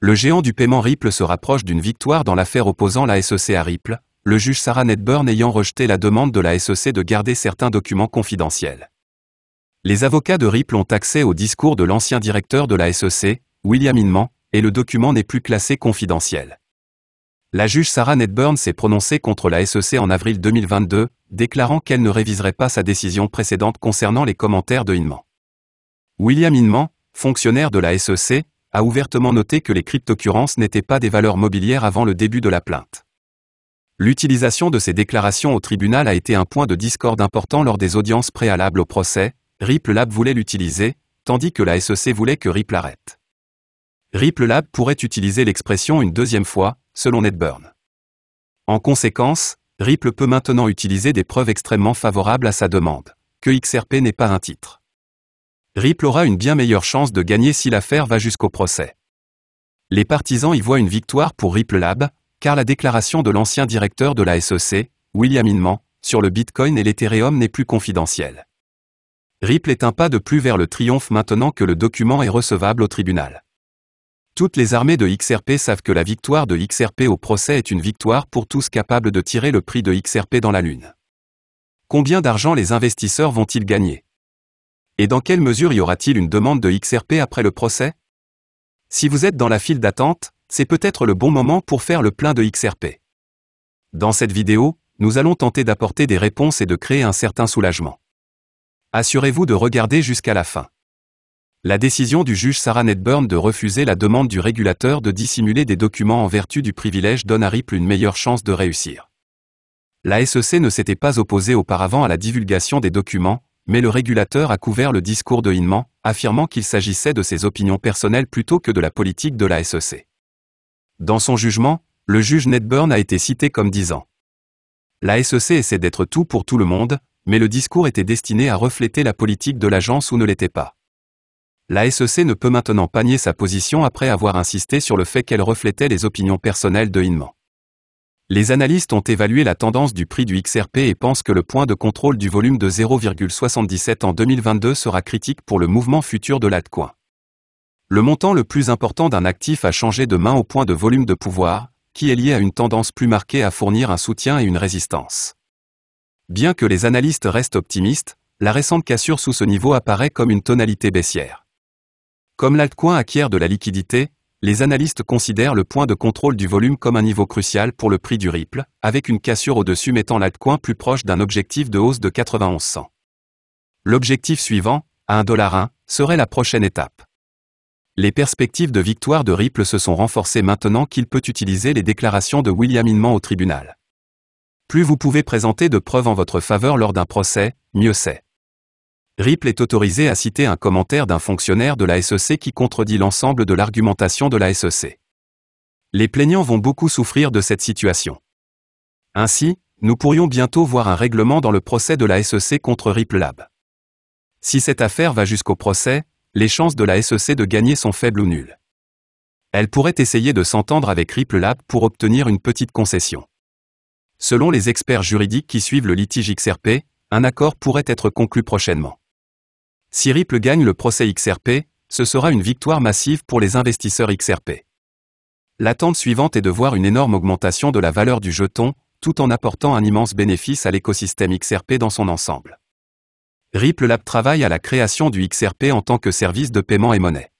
Le géant du paiement Ripple se rapproche d'une victoire dans l'affaire opposant la SEC à Ripple, le juge Sarah Nedburn ayant rejeté la demande de la SEC de garder certains documents confidentiels. Les avocats de Ripple ont accès au discours de l'ancien directeur de la SEC, William Inman, et le document n'est plus classé confidentiel. La juge Sarah Nedburn s'est prononcée contre la SEC en avril 2022, déclarant qu'elle ne réviserait pas sa décision précédente concernant les commentaires de Inman. William Inman, fonctionnaire de la SEC, a ouvertement noté que les cryptocurrences n'étaient pas des valeurs mobilières avant le début de la plainte. L'utilisation de ces déclarations au tribunal a été un point de discorde important lors des audiences préalables au procès, Ripple Lab voulait l'utiliser, tandis que la SEC voulait que Ripple arrête. Ripple Lab pourrait utiliser l'expression une deuxième fois, selon Nedburn. En conséquence, Ripple peut maintenant utiliser des preuves extrêmement favorables à sa demande, que XRP n'est pas un titre. Ripple aura une bien meilleure chance de gagner si l'affaire va jusqu'au procès. Les partisans y voient une victoire pour Ripple Lab, car la déclaration de l'ancien directeur de la SEC, William Inman, sur le Bitcoin et l'Ethereum n'est plus confidentielle. Ripple est un pas de plus vers le triomphe maintenant que le document est recevable au tribunal. Toutes les armées de XRP savent que la victoire de XRP au procès est une victoire pour tous capables de tirer le prix de XRP dans la Lune. Combien d'argent les investisseurs vont-ils gagner? Et dans quelle mesure y aura-t-il une demande de XRP après le procès? Si vous êtes dans la file d'attente, c'est peut-être le bon moment pour faire le plein de XRP. Dans cette vidéo, nous allons tenter d'apporter des réponses et de créer un certain soulagement. Assurez-vous de regarder jusqu'à la fin. La décision du juge Sarah Nedburn de refuser la demande du régulateur de dissimuler des documents en vertu du privilège donne à Ripple une meilleure chance de réussir. La SEC ne s'était pas opposée auparavant à la divulgation des documents, mais le régulateur a couvert le discours de Hinman, affirmant qu'il s'agissait de ses opinions personnelles plutôt que de la politique de la SEC. Dans son jugement, le juge Nedburn a été cité comme disant La SEC essaie d'être tout pour tout le monde, mais le discours était destiné à refléter la politique de l'agence ou ne l'était pas. La SEC ne peut maintenant pas nier sa position après avoir insisté sur le fait qu'elle reflétait les opinions personnelles de Hinman. Les analystes ont évalué la tendance du prix du XRP et pensent que le point de contrôle du volume de 0,77 en 2022 sera critique pour le mouvement futur de l'altcoin. Le montant le plus important d'un actif a changé de main au point de volume de pouvoir, qui est lié à une tendance plus marquée à fournir un soutien et une résistance. Bien que les analystes restent optimistes, la récente cassure sous ce niveau apparaît comme une tonalité baissière. Comme l'altcoin acquiert de la liquidité, les analystes considèrent le point de contrôle du volume comme un niveau crucial pour le prix du Ripple, avec une cassure au-dessus mettant l'altcoin plus proche d'un objectif de hausse de 91 cents. L'objectif suivant, à 1,1$, serait la prochaine étape. Les perspectives de victoire de Ripple se sont renforcées maintenant qu'il peut utiliser les déclarations de William Inman au tribunal. Plus vous pouvez présenter de preuves en votre faveur lors d'un procès, mieux c'est. Ripple est autorisé à citer un commentaire d'un fonctionnaire de la SEC qui contredit l'ensemble de l'argumentation de la SEC. Les plaignants vont beaucoup souffrir de cette situation. Ainsi, nous pourrions bientôt voir un règlement dans le procès de la SEC contre Ripple Lab. Si cette affaire va jusqu'au procès, les chances de la SEC de gagner sont faibles ou nulles. Elle pourrait essayer de s'entendre avec Ripple Lab pour obtenir une petite concession. Selon les experts juridiques qui suivent le litige XRP, un accord pourrait être conclu prochainement. Si Ripple gagne le procès XRP, ce sera une victoire massive pour les investisseurs XRP. L'attente suivante est de voir une énorme augmentation de la valeur du jeton, tout en apportant un immense bénéfice à l'écosystème XRP dans son ensemble. Ripple Lab travaille à la création du XRP en tant que service de paiement et monnaie.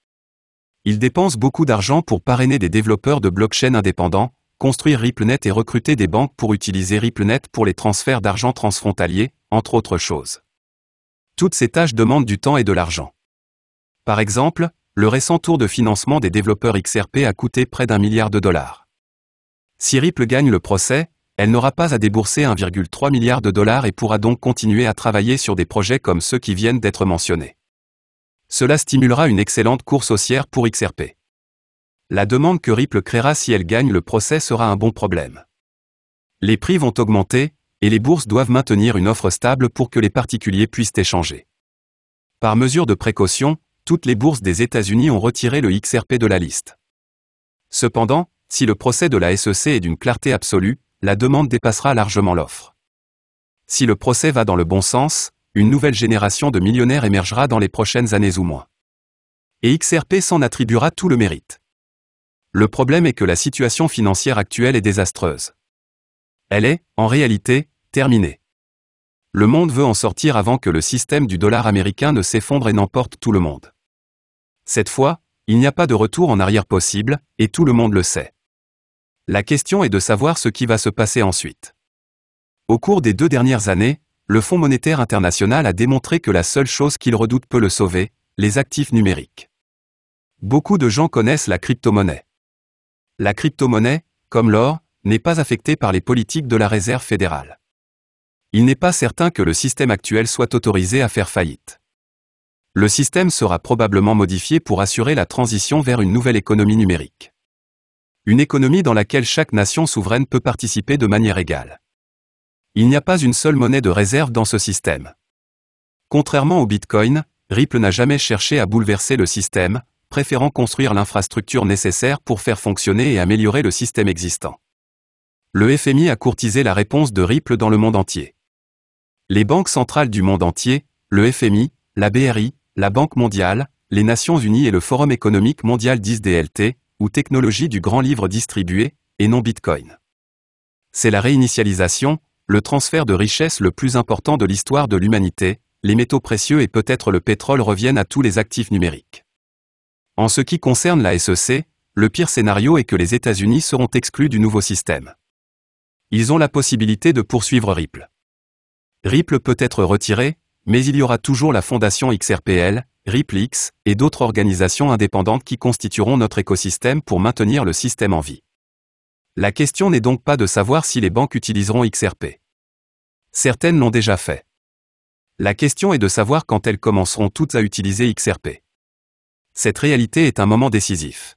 Il dépense beaucoup d'argent pour parrainer des développeurs de blockchain indépendants, construire RippleNet et recruter des banques pour utiliser RippleNet pour les transferts d'argent transfrontaliers, entre autres choses. Toutes ces tâches demandent du temps et de l'argent. Par exemple, le récent tour de financement des développeurs XRP a coûté près d'un milliard de dollars. Si Ripple gagne le procès, elle n'aura pas à débourser 1,3 milliard de dollars et pourra donc continuer à travailler sur des projets comme ceux qui viennent d'être mentionnés. Cela stimulera une excellente course haussière pour XRP la demande que Ripple créera si elle gagne le procès sera un bon problème. Les prix vont augmenter, et les bourses doivent maintenir une offre stable pour que les particuliers puissent échanger. Par mesure de précaution, toutes les bourses des États-Unis ont retiré le XRP de la liste. Cependant, si le procès de la SEC est d'une clarté absolue, la demande dépassera largement l'offre. Si le procès va dans le bon sens, une nouvelle génération de millionnaires émergera dans les prochaines années ou moins. Et XRP s'en attribuera tout le mérite. Le problème est que la situation financière actuelle est désastreuse. Elle est, en réalité, terminée. Le monde veut en sortir avant que le système du dollar américain ne s'effondre et n'emporte tout le monde. Cette fois, il n'y a pas de retour en arrière possible, et tout le monde le sait. La question est de savoir ce qui va se passer ensuite. Au cours des deux dernières années, le Fonds monétaire international a démontré que la seule chose qu'il redoute peut le sauver, les actifs numériques. Beaucoup de gens connaissent la crypto-monnaie. La crypto-monnaie, comme l'or, n'est pas affectée par les politiques de la Réserve fédérale. Il n'est pas certain que le système actuel soit autorisé à faire faillite. Le système sera probablement modifié pour assurer la transition vers une nouvelle économie numérique. Une économie dans laquelle chaque nation souveraine peut participer de manière égale. Il n'y a pas une seule monnaie de réserve dans ce système. Contrairement au Bitcoin, Ripple n'a jamais cherché à bouleverser le système, préférant construire l'infrastructure nécessaire pour faire fonctionner et améliorer le système existant. Le FMI a courtisé la réponse de Ripple dans le monde entier. Les banques centrales du monde entier, le FMI, la BRI, la Banque mondiale, les Nations unies et le Forum économique mondial disent DLT, ou technologie du grand livre distribué, et non Bitcoin. C'est la réinitialisation, le transfert de richesse le plus important de l'histoire de l'humanité, les métaux précieux et peut-être le pétrole reviennent à tous les actifs numériques. En ce qui concerne la SEC, le pire scénario est que les États-Unis seront exclus du nouveau système. Ils ont la possibilité de poursuivre Ripple. Ripple peut être retiré, mais il y aura toujours la fondation XRPL, RippleX et d'autres organisations indépendantes qui constitueront notre écosystème pour maintenir le système en vie. La question n'est donc pas de savoir si les banques utiliseront XRP. Certaines l'ont déjà fait. La question est de savoir quand elles commenceront toutes à utiliser XRP. Cette réalité est un moment décisif.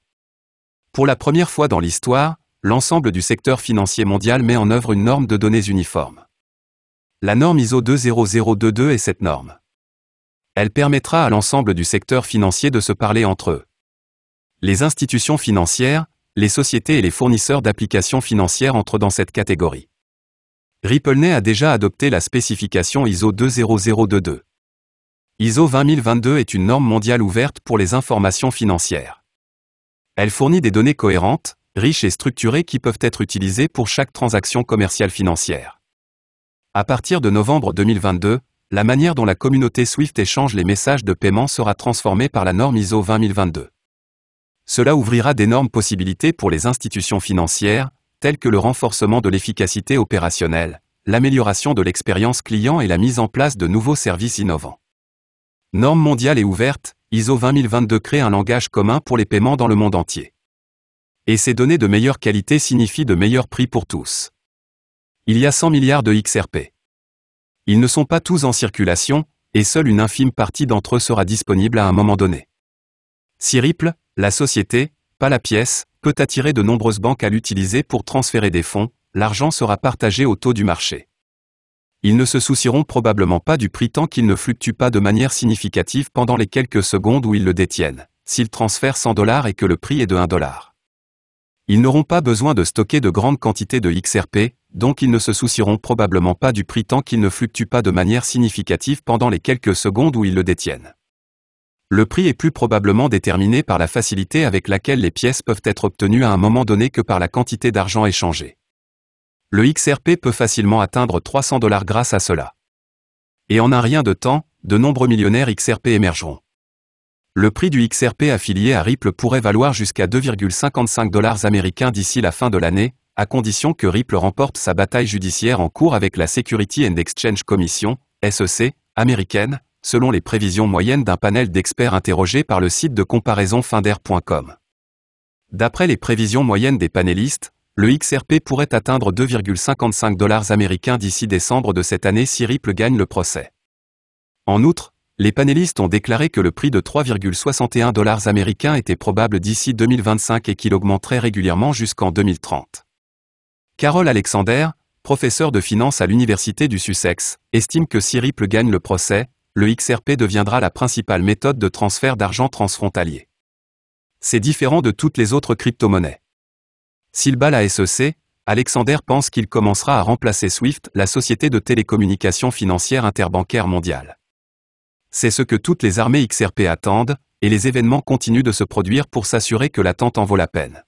Pour la première fois dans l'histoire, l'ensemble du secteur financier mondial met en œuvre une norme de données uniforme. La norme ISO 20022 est cette norme. Elle permettra à l'ensemble du secteur financier de se parler entre eux. Les institutions financières, les sociétés et les fournisseurs d'applications financières entrent dans cette catégorie. RippleNet a déjà adopté la spécification ISO 20022. ISO 20022 est une norme mondiale ouverte pour les informations financières. Elle fournit des données cohérentes, riches et structurées qui peuvent être utilisées pour chaque transaction commerciale financière. À partir de novembre 2022, la manière dont la communauté Swift échange les messages de paiement sera transformée par la norme ISO 20022. Cela ouvrira d'énormes possibilités pour les institutions financières, telles que le renforcement de l'efficacité opérationnelle, l'amélioration de l'expérience client et la mise en place de nouveaux services innovants. Norme mondiale et ouverte, ISO 20022 crée un langage commun pour les paiements dans le monde entier. Et ces données de meilleure qualité signifient de meilleurs prix pour tous. Il y a 100 milliards de XRP. Ils ne sont pas tous en circulation, et seule une infime partie d'entre eux sera disponible à un moment donné. Si Ripple, la société, pas la pièce, peut attirer de nombreuses banques à l'utiliser pour transférer des fonds, l'argent sera partagé au taux du marché. Ils ne se soucieront probablement pas du prix tant qu'il ne fluctue pas de manière significative pendant les quelques secondes où ils le détiennent, s'ils transfèrent 100 dollars et que le prix est de 1 dollar. Ils n'auront pas besoin de stocker de grandes quantités de XRP, donc ils ne se soucieront probablement pas du prix tant qu'il ne fluctue pas de manière significative pendant les quelques secondes où ils le détiennent. Le prix est plus probablement déterminé par la facilité avec laquelle les pièces peuvent être obtenues à un moment donné que par la quantité d'argent échangé. Le XRP peut facilement atteindre 300 dollars grâce à cela. Et en un rien de temps, de nombreux millionnaires XRP émergeront. Le prix du XRP affilié à Ripple pourrait valoir jusqu'à 2,55 dollars américains d'ici la fin de l'année, à condition que Ripple remporte sa bataille judiciaire en cours avec la Security and Exchange Commission, SEC, américaine, selon les prévisions moyennes d'un panel d'experts interrogés par le site de comparaison finder.com. D'après les prévisions moyennes des panélistes, le XRP pourrait atteindre 2,55 dollars américains d'ici décembre de cette année si Ripple gagne le procès. En outre, les panélistes ont déclaré que le prix de 3,61 dollars américains était probable d'ici 2025 et qu'il augmenterait régulièrement jusqu'en 2030. Carole Alexander, professeur de finance à l'Université du Sussex, estime que si Ripple gagne le procès, le XRP deviendra la principale méthode de transfert d'argent transfrontalier. C'est différent de toutes les autres crypto-monnaies. S'il bat la SEC, Alexander pense qu'il commencera à remplacer SWIFT, la société de télécommunications financières interbancaire mondiale. C'est ce que toutes les armées XRP attendent, et les événements continuent de se produire pour s'assurer que l'attente en vaut la peine.